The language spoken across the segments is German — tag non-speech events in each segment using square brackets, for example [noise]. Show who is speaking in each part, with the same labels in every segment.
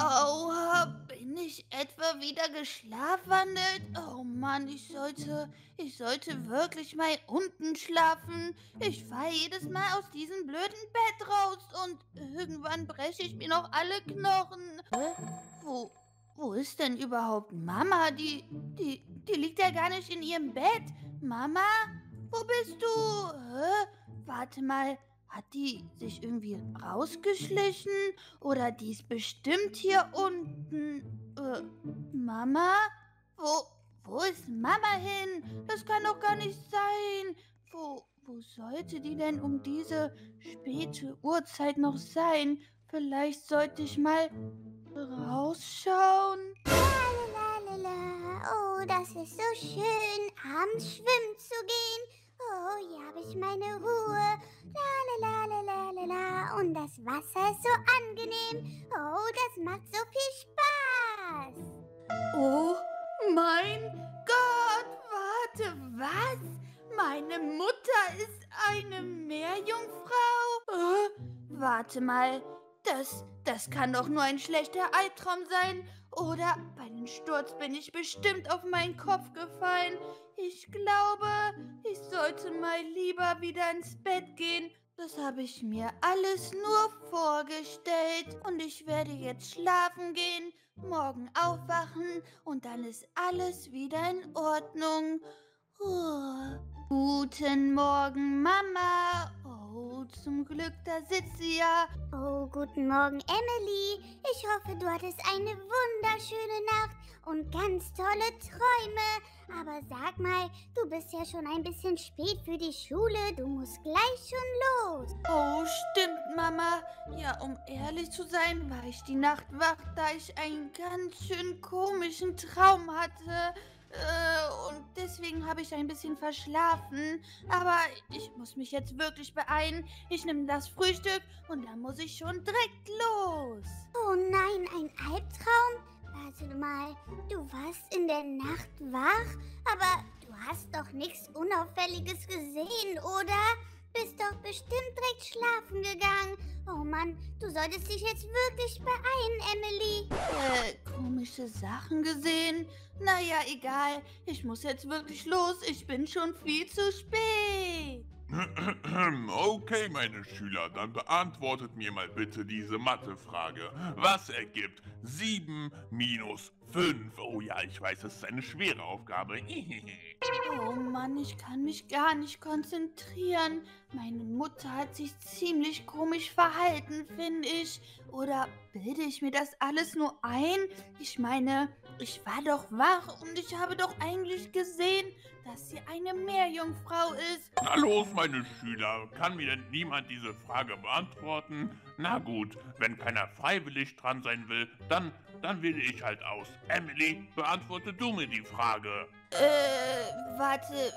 Speaker 1: Aua, bin ich etwa wieder geschlafwandelt? Oh Mann, ich sollte, ich sollte wirklich mal unten schlafen. Ich falle jedes Mal aus diesem blöden Bett raus und irgendwann breche ich mir noch alle Knochen. Wo, wo ist denn überhaupt Mama? Die, die, die liegt ja gar nicht in ihrem Bett. Mama, wo bist du? Hä? Warte mal, hat die sich irgendwie rausgeschlichen? Oder die ist bestimmt hier unten? Äh, Mama? Wo, wo ist Mama hin? Das kann doch gar nicht sein. Wo, wo sollte die denn um diese späte Uhrzeit noch sein? Vielleicht sollte ich mal rausschauen.
Speaker 2: Oh, das ist so schön, abends schwimmen zu gehen. Oh, hier habe ich meine Ruhe. Und das Wasser ist so angenehm. Oh, das macht so viel Spaß.
Speaker 1: Oh mein Gott, warte, was? Meine Mutter ist eine Meerjungfrau? Äh, warte mal, das, das kann doch nur ein schlechter Albtraum sein. Oder bei dem Sturz bin ich bestimmt auf meinen Kopf gefallen. Ich glaube, ich sollte mal lieber wieder ins Bett gehen. Das habe ich mir alles nur vorgestellt. Und ich werde jetzt schlafen gehen, morgen aufwachen und dann ist alles wieder in Ordnung. Oh. Guten Morgen, Mama. Oh, zum Glück, da sitzt sie ja.
Speaker 2: Oh, guten Morgen, Emily. Ich hoffe, du hattest eine wunderschöne Nacht und ganz tolle Träume. Aber sag mal, du bist ja schon ein bisschen spät für die Schule. Du musst gleich schon los.
Speaker 1: Oh, stimmt, Mama. Ja, um ehrlich zu sein, war ich die Nacht wach, da ich einen ganz schön komischen Traum hatte. Äh, und deswegen habe ich ein bisschen verschlafen. Aber ich muss mich jetzt wirklich beeilen. Ich nehme das Frühstück und dann muss ich schon direkt los.
Speaker 2: Oh nein, ein Albtraum? Warte mal, du warst in der Nacht wach, aber du hast doch nichts Unauffälliges gesehen, oder? Bist doch bestimmt direkt schlafen gegangen. Oh Mann, du solltest dich jetzt wirklich beeilen, Emily.
Speaker 1: Äh, komische Sachen gesehen? Naja, egal. Ich muss jetzt wirklich los. Ich bin schon viel zu spät.
Speaker 3: Okay, meine Schüler, dann beantwortet mir mal bitte diese Mathefrage. Was ergibt 7 minus 5? Oh ja, ich weiß, das ist eine schwere Aufgabe. [laughs]
Speaker 1: Oh Mann, ich kann mich gar nicht konzentrieren. Meine Mutter hat sich ziemlich komisch verhalten, finde ich. Oder bilde ich mir das alles nur ein? Ich meine, ich war doch wach und ich habe doch eigentlich gesehen, dass sie eine Meerjungfrau ist.
Speaker 3: Na los, meine Schüler, kann mir denn niemand diese Frage beantworten? Na gut, wenn keiner freiwillig dran sein will, dann, dann wähle ich halt aus. Emily, beantworte du mir die Frage.
Speaker 1: Äh, warte,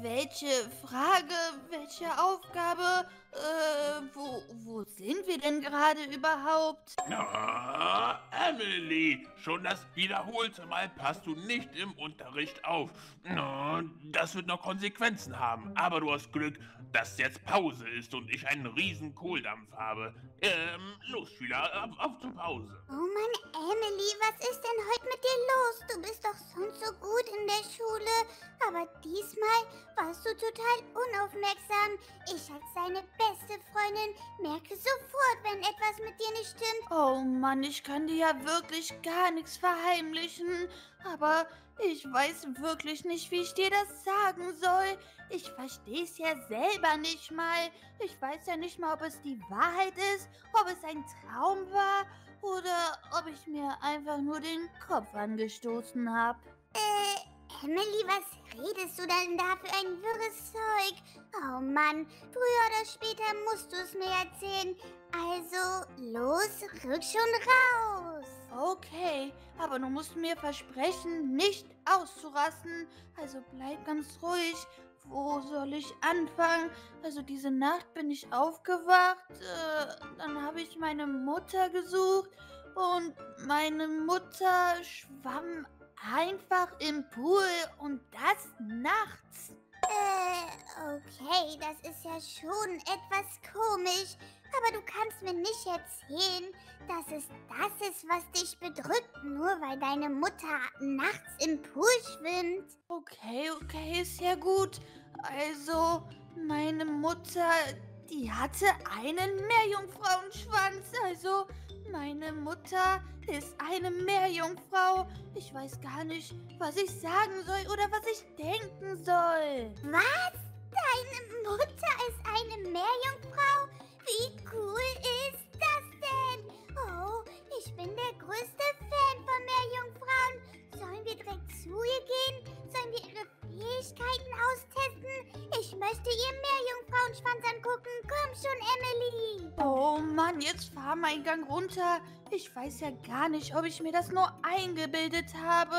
Speaker 1: welche Frage, welche Aufgabe? Äh, wo, wo sind wir denn gerade überhaupt?
Speaker 3: Na, Emily, schon das wiederholte Mal passt du nicht im Unterricht auf. Na, das wird noch Konsequenzen haben. Aber du hast Glück, dass jetzt Pause ist und ich einen riesen Kohldampf habe. Ähm, los, Schüler, auf, auf zur Pause.
Speaker 2: Oh Mann, Emily, was ist denn heute mit dir los? Du bist doch sonst so gut in der Schule. Aber diesmal warst du total unaufmerksam. Ich als deine beste Freundin merke sofort, wenn etwas mit dir nicht stimmt.
Speaker 1: Oh Mann, ich kann dir ja wirklich gar nichts verheimlichen. Aber ich weiß wirklich nicht, wie ich dir das sagen soll. Ich verstehe es ja selber nicht mal. Ich weiß ja nicht mal, ob es die Wahrheit ist, ob es ein Traum war oder ob ich mir einfach nur den Kopf angestoßen habe.
Speaker 2: Äh, Emily, was redest du denn da für ein wirres Zeug? Oh Mann, früher oder später musst du es mir erzählen. Also, los, rück schon raus.
Speaker 1: Okay, aber du musst mir versprechen, nicht auszurasten. Also bleib ganz ruhig. Wo soll ich anfangen? Also diese Nacht bin ich aufgewacht. Äh, dann habe ich meine Mutter gesucht. Und meine Mutter schwamm einfach im Pool. Und das nachts.
Speaker 2: Okay, das ist ja schon etwas komisch. aber du kannst mir nicht erzählen, dass es das ist, was dich bedrückt, nur weil deine Mutter nachts im Pool schwimmt.
Speaker 1: Okay, okay, ist ja gut. Also, meine Mutter, die hatte einen Meerjungfrauenschwanz. Also, meine Mutter ist eine Meerjungfrau. Ich weiß gar nicht, was ich sagen soll oder was ich denken soll.
Speaker 2: Was? Deine Mutter ist eine Meerjungfrau? Wie cool ist das denn? Oh, ich bin der größte Fan von Meerjungfrauen. Sollen wir direkt zu ihr gehen? Sollen wir ihre Fähigkeiten austesten? Ich möchte ihr Meerjungfrauenschwanz angucken. Komm schon, Emily.
Speaker 1: Oh Mann, jetzt fahr mal einen Gang runter. Ich weiß ja gar nicht, ob ich mir das nur eingebildet habe.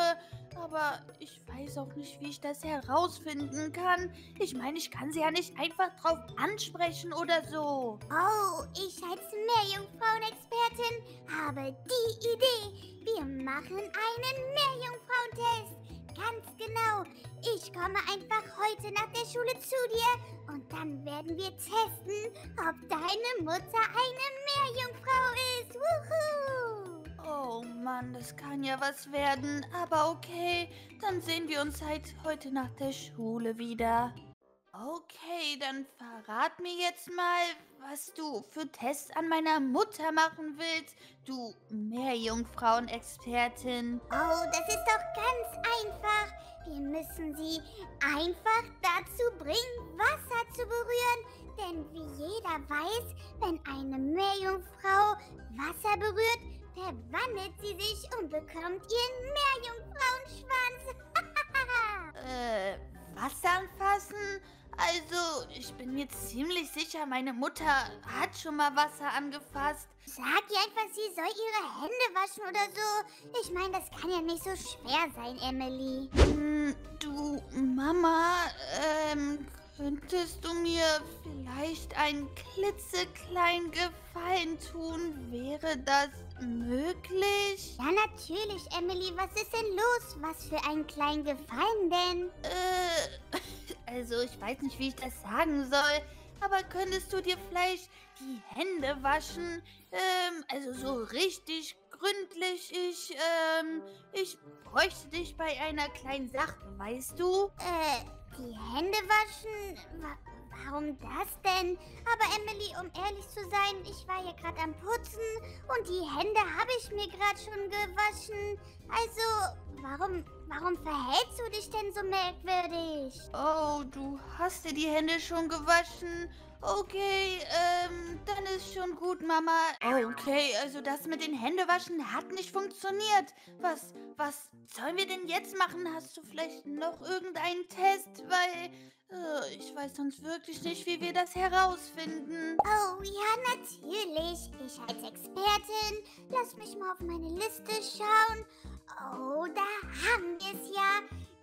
Speaker 1: Aber ich weiß auch nicht, wie ich das herausfinden kann. Ich meine, ich kann sie ja nicht einfach drauf ansprechen oder so.
Speaker 2: Oh, ich als Meerjungfrauen-Expertin habe die Idee. Wir machen einen Meerjungfrauentest. Ganz genau. Ich komme einfach heute nach der Schule zu dir und dann werden wir testen, ob deine Mutter eine Meerjungfrau ist. Wuhu!
Speaker 1: Oh Mann, das kann ja was werden. Aber okay, dann sehen wir uns halt heute nach der Schule wieder. Okay, dann verrat mir jetzt mal, was du für Tests an meiner Mutter machen willst, du Meerjungfrauen-Expertin.
Speaker 2: Oh, das ist doch ganz einfach. Wir müssen sie einfach dazu bringen, Wasser zu berühren. Denn wie jeder weiß, wenn eine Meerjungfrau Wasser berührt, verwandelt sie sich und bekommt ihren Meerjungfrauenschwanz. [laughs]
Speaker 1: Äh, Wasser anfassen? Also, ich bin mir ziemlich sicher, meine Mutter hat schon mal Wasser angefasst.
Speaker 2: Sag ihr einfach, sie soll ihre Hände waschen oder so. Ich meine, das kann ja nicht so schwer sein, Emily.
Speaker 1: Hm, du, Mama, ähm, könntest du mir vielleicht einen klitzekleinen Gefallen tun? Wäre das möglich?
Speaker 2: Ja, natürlich, Emily. Was ist denn los? Was für einen kleinen Gefallen denn?
Speaker 1: Äh, [laughs] also ich weiß nicht, wie ich das sagen soll. Aber könntest du dir vielleicht die Hände waschen? Ähm, also so richtig gründlich. Ich, ähm, ich bräuchte dich bei einer kleinen Sache, weißt du?
Speaker 2: Äh, die Hände waschen? Wa warum das denn? Aber Emily, um ehrlich zu sein, ich war hier gerade am Putzen und die Hände habe ich mir gerade schon gewaschen. Also, warum, warum verhältst du dich denn so merkwürdig?
Speaker 1: Oh, du hast dir die Hände schon gewaschen? Okay, ähm, dann ist schon gut, Mama. Okay, also das mit den Händewaschen hat nicht funktioniert. Was, was sollen wir denn jetzt machen? Hast du vielleicht noch irgendeinen Test? Weil, äh, ich weiß sonst wirklich nicht, wie wir das herausfinden.
Speaker 2: Oh ja, natürlich. Ich als Expertin. Lass mich mal auf meine Liste schauen. Oh, da haben wir es ja.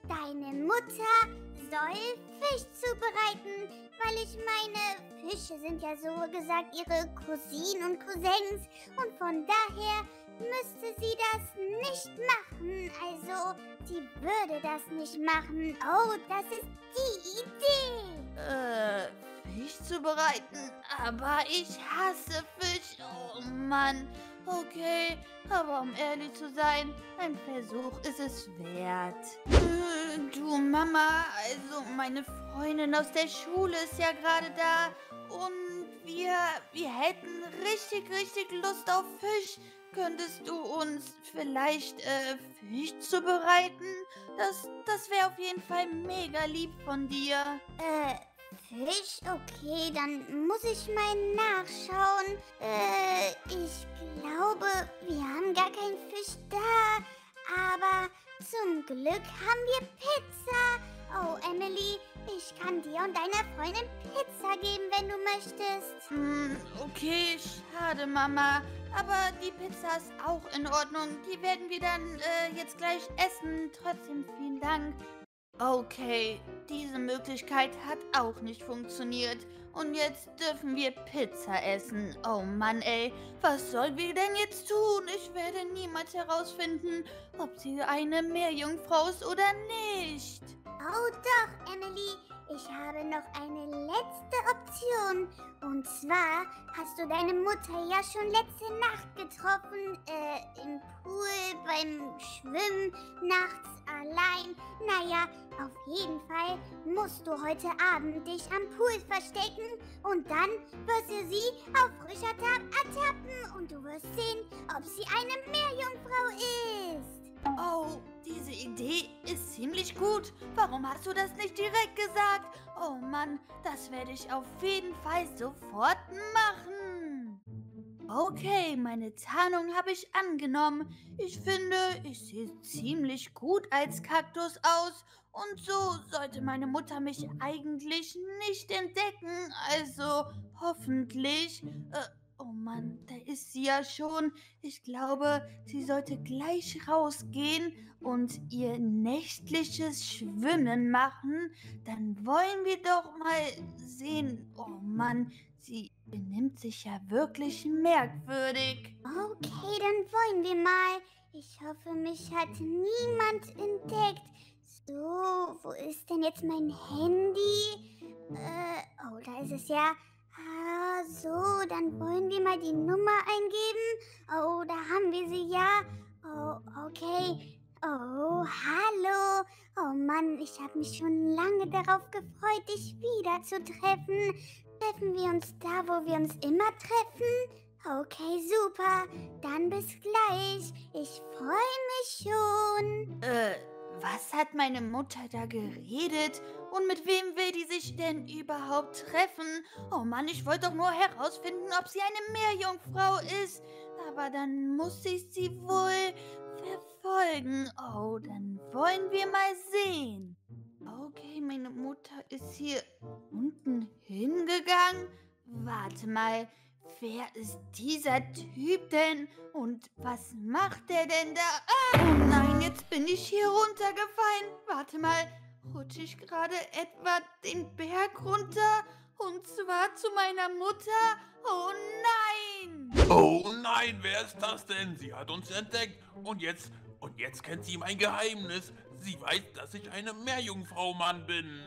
Speaker 2: Deine Mutter soll Fisch zubereiten, weil ich meine, Fische sind ja so gesagt ihre Cousinen und Cousins und von daher müsste sie das nicht machen. Also, sie würde das nicht machen. Oh, das ist die Idee.
Speaker 1: Äh, Fisch zubereiten, aber ich hasse Fisch. Oh Mann. Okay, aber um ehrlich zu sein, ein Versuch ist es wert. Äh, du Mama, also meine Freundin aus der Schule ist ja gerade da und wir, wir hätten richtig, richtig Lust auf Fisch. Könntest du uns vielleicht äh, Fisch zubereiten? Das, das wäre auf jeden Fall mega lieb von dir.
Speaker 2: Äh, Fisch? Okay, dann muss ich mal nachschauen. Äh, ich glaube, wir haben gar keinen Fisch da. Aber zum Glück haben wir Pizza. Oh, Emily, ich kann dir und deiner Freundin Pizza geben, wenn du möchtest.
Speaker 1: Hm, okay, schade, Mama. Aber die Pizza ist auch in Ordnung. Die werden wir dann äh, jetzt gleich essen. Trotzdem vielen Dank. Okay, diese Möglichkeit hat auch nicht funktioniert. Und jetzt dürfen wir Pizza essen. Oh Mann, ey, was sollen wir denn jetzt tun? Ich werde niemals herausfinden, ob sie eine Meerjungfrau ist oder nicht.
Speaker 2: Oh doch, Emily. Ich habe noch eine letzte Option. Und zwar hast du deine Mutter ja schon letzte Nacht getroffen, äh, im Pool, beim Schwimmen, nachts allein. Naja, auf jeden Fall musst du heute Abend dich am Pool verstecken und dann wirst du sie auf frischer Tat ertappen und du wirst sehen, ob sie eine Meerjungfrau ist.
Speaker 1: Oh, diese Idee ist ziemlich gut. Warum hast du das nicht direkt gesagt? Oh Mann, das werde ich auf jeden Fall sofort machen. Okay, meine Tarnung habe ich angenommen. Ich finde, ich sehe ziemlich gut als Kaktus aus. Und so sollte meine Mutter mich eigentlich nicht entdecken. Also hoffentlich. Äh, Oh Mann, da ist sie ja schon. Ich glaube, sie sollte gleich rausgehen und ihr nächtliches Schwimmen machen. Dann wollen wir doch mal sehen. Oh Mann, sie benimmt sich ja wirklich merkwürdig.
Speaker 2: Okay, dann wollen wir mal. Ich hoffe, mich hat niemand entdeckt. So, wo ist denn jetzt mein Handy? Äh, oh, da ist es ja. Ah, so, dann wollen wir mal die Nummer eingeben. Oh, da haben wir sie ja. Oh, okay. Oh, hallo. Oh Mann, ich habe mich schon lange darauf gefreut, dich wiederzutreffen. Treffen wir uns da, wo wir uns immer treffen? Okay, super. Dann bis gleich. Ich freue mich schon.
Speaker 1: Äh, was hat meine Mutter da geredet? Und mit wem will die sich denn überhaupt treffen? Oh Mann, ich wollte doch nur herausfinden, ob sie eine Meerjungfrau ist. Aber dann muss ich sie wohl verfolgen. Oh, dann wollen wir mal sehen. Okay, meine Mutter ist hier unten hingegangen. Warte mal, Wer ist dieser Typ denn? Und was macht der denn da? Ah, oh nein, jetzt bin ich hier runtergefallen. Warte mal, rutsche ich gerade etwa den Berg runter? Und zwar zu meiner Mutter? Oh nein!
Speaker 3: Oh nein, wer ist das denn? Sie hat uns entdeckt. Und jetzt, und jetzt kennt sie mein Geheimnis. Sie weiß, dass ich eine Meerjungfrau Mann bin.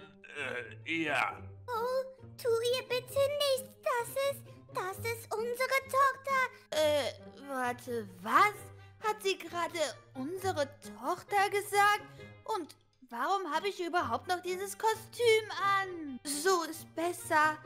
Speaker 3: Äh, ja.
Speaker 2: Oh, tu ihr bitte nichts. Das ist das ist unsere Tochter.
Speaker 1: Äh, warte, was? Hat sie gerade unsere Tochter gesagt? Und warum habe ich überhaupt noch dieses Kostüm an? So ist besser.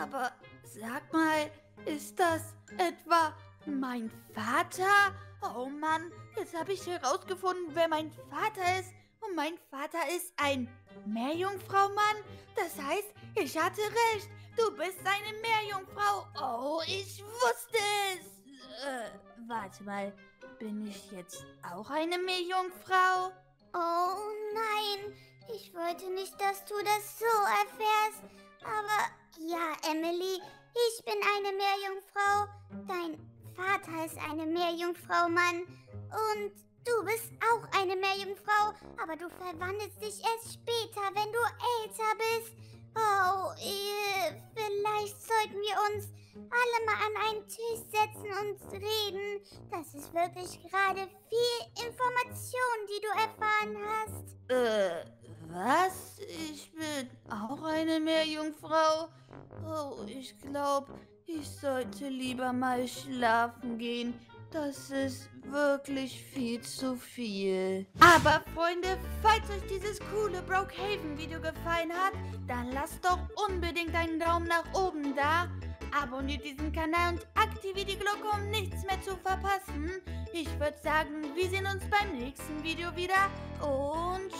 Speaker 1: Aber sag mal, ist das etwa mein Vater? Oh Mann, jetzt habe ich herausgefunden, wer mein Vater ist. Und mein Vater ist ein Meerjungfrau-Mann. Das heißt, ich hatte recht. Du bist eine Meerjungfrau. Oh, ich wusste es. Äh, warte mal. Bin ich jetzt auch eine Meerjungfrau?
Speaker 2: Oh nein. Ich wollte nicht, dass du das so erfährst. Aber ja, Emily, ich bin eine Meerjungfrau. Dein Vater ist eine Meerjungfrau, Mann. Und du bist auch eine Meerjungfrau. Aber du verwandelst dich erst später, wenn du älter bist. Oh, vielleicht sollten wir uns alle mal an einen Tisch setzen und reden. Das ist wirklich gerade viel Information, die du erfahren hast.
Speaker 1: Äh, was? Ich bin auch eine Meerjungfrau? Oh, ich glaube, ich sollte lieber mal schlafen gehen. Das ist wirklich viel zu viel. Aber Freunde, falls euch dieses coole Brokehaven Video gefallen hat, dann lasst doch unbedingt einen Daumen nach oben da. Abonniert diesen Kanal und aktiviert die Glocke, um nichts mehr zu verpassen. Ich würde sagen, wir sehen uns beim nächsten Video wieder und